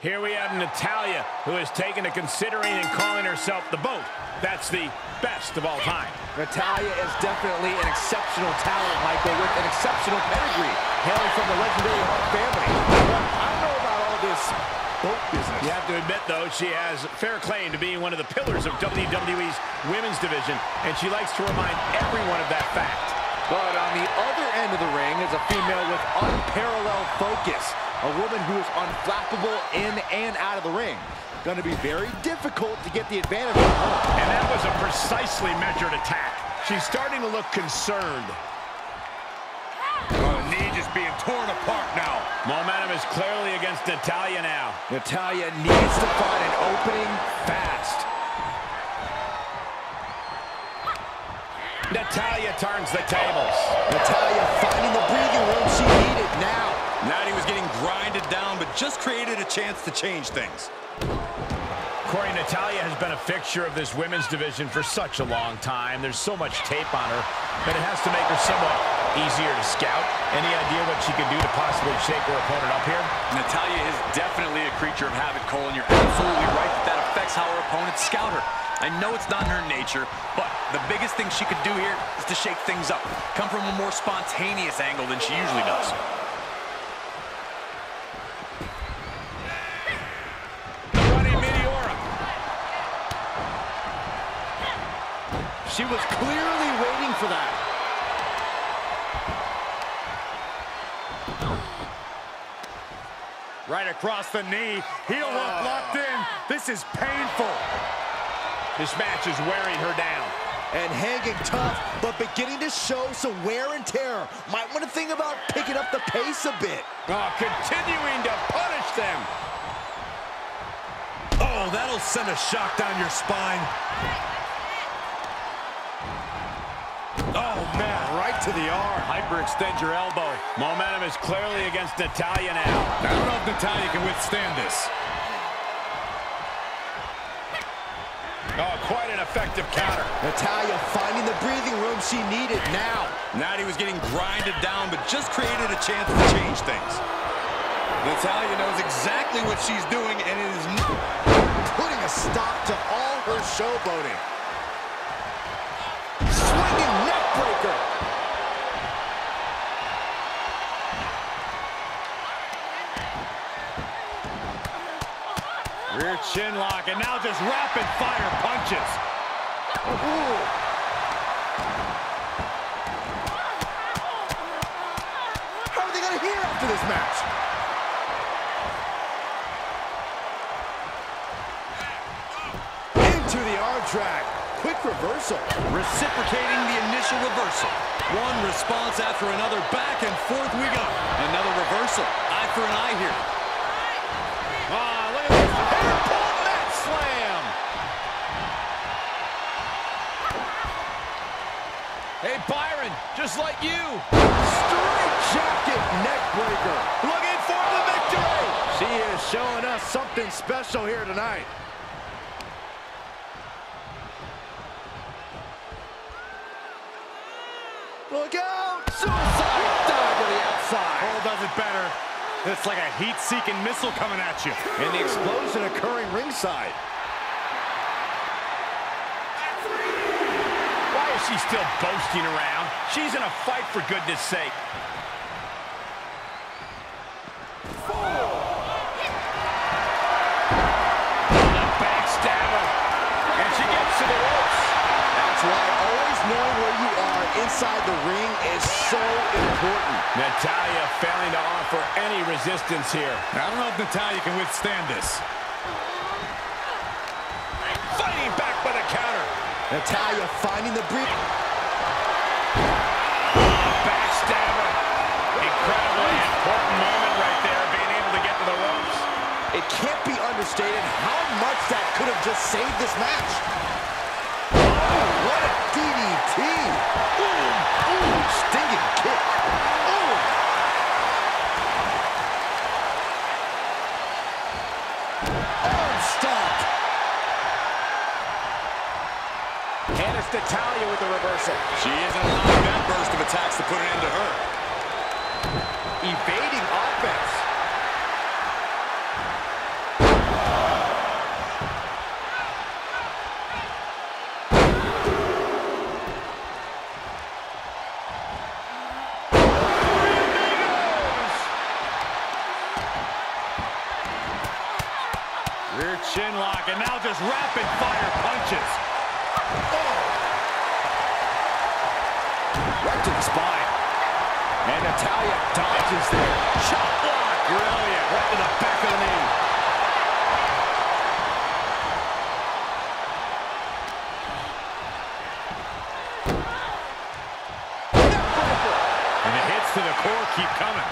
Here we have Natalya, who has taken to considering and calling herself the boat. That's the best of all time. Natalya is definitely an exceptional talent, Michael, with an exceptional pedigree, hailing from the legendary Hart family. But I don't know about all this boat business. You have to admit, though, she has fair claim to being one of the pillars of WWE's women's division, and she likes to remind everyone of that fact. But on the other end of the ring is a female with unparalleled focus. A woman who is unflappable in and out of the ring. Going to be very difficult to get the advantage on her. And that was a precisely measured attack. She's starting to look concerned. Oh, knee just being torn apart now. Momentum is clearly against Natalya now. Natalya needs to find an opening fast. Natalya turns the tables. Natalya finding the breathing room she needed now. Natty was getting grinded down, but just created a chance to change things. Corey, Natalya has been a fixture of this women's division for such a long time. There's so much tape on her that it has to make her somewhat easier to scout. Any idea what she could do to possibly shake her opponent up here? Natalya is definitely a creature of habit, Cole, and you're absolutely right that that affects how her opponents scout her. I know it's not in her nature, but the biggest thing she could do here is to shake things up, come from a more spontaneous angle than she usually does. She was clearly waiting for that. Right across the knee. Heel oh. hook locked in. This is painful. This match is wearing her down. And hanging tough, but beginning to show some wear and tear. Might want to think about picking up the pace a bit. Oh, continuing to punish them. Oh, that'll send a shock down your spine. To the arm. Hyperextend your elbow. Momentum is clearly against Natalya now. I don't know if Natalya can withstand this. Oh, quite an effective counter. Natalya finding the breathing room she needed now. Natty was getting grinded down, but just created a chance to change things. Natalya knows exactly what she's doing, and it is Putting a stop to all her showboating. Swinging neck rear chin lock, and now just rapid fire punches. Ooh. How are they going to hear after this match? Into the arm drag. Quick reversal. Reciprocating the initial reversal. One response after another. Back and forth we go. Another reversal. Eye for an eye here. Ah, look at this. Hey, Byron, just like you. Straight jacket neck breaker. Looking for the victory. She is showing us something special here tonight. Look out! Suicide dive to the outside. Cole does it better. It's like a heat-seeking missile coming at you. And the explosion occurring ringside. Why is she still boasting around? She's in a fight, for goodness sake. The backstabber. And she gets to the ropes. That's why always knowing where you are inside the ring is so important. Natalya failing to offer any resistance here. I don't know if Natalya can withstand this. Natalya finding the breath. Backstabber. Incredibly important moment right there, being able to get to the ropes. It can't be understated how much that could have just saved this match. Oh, what a DDT. And it's Natalya with the reversal. She isn't allowing that burst of attacks to put an end to her. Evading offense. Rear chin lock, and now just rapid fire punches. Oh. Right to the spine. And Natalya dodges there. Shot block. Brilliant. Right to the back of the knee. And the hits to the core keep coming.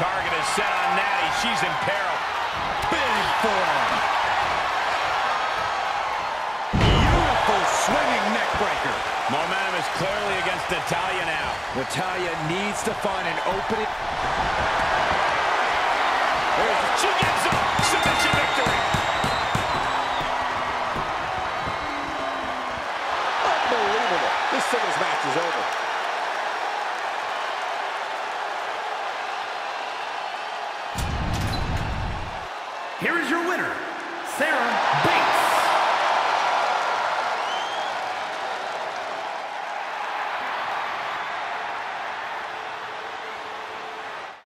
Target is set on Natty. She's in peril. Big forearm. Swinging neck breaker. Momentum is clearly against Natalya now. Natalya needs to find an opening. She gets up. Submission victory. Unbelievable. This singles match is over. Here is your winner, Sarah